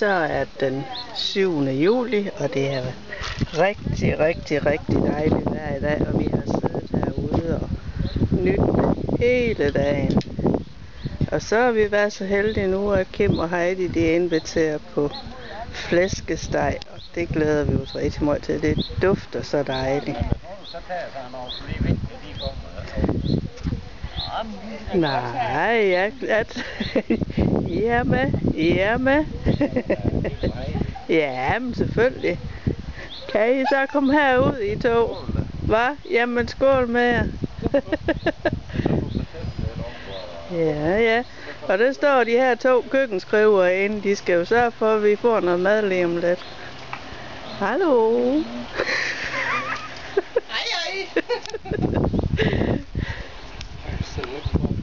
så er den 7. juli, og det er rigtig, rigtig, rigtig dejligt vejr i dag, og vi har siddet herude og nydt hele dagen. Og så har vi været så heldige nu, at Kim og Heidi de inviterer på flæskesteg, og det glæder vi os rigtig meget til. Det dufter så dejligt. Nej, jeg, at, med. ja, men selvfølgelig. Kan I så komme herud i to? Hvad? Jamen skål med jer. ja, ja. Og der står de her to køkkenskriver inde. De skal jo sørge for, at vi får noget mad lige om lidt. Hallo. Hej hej.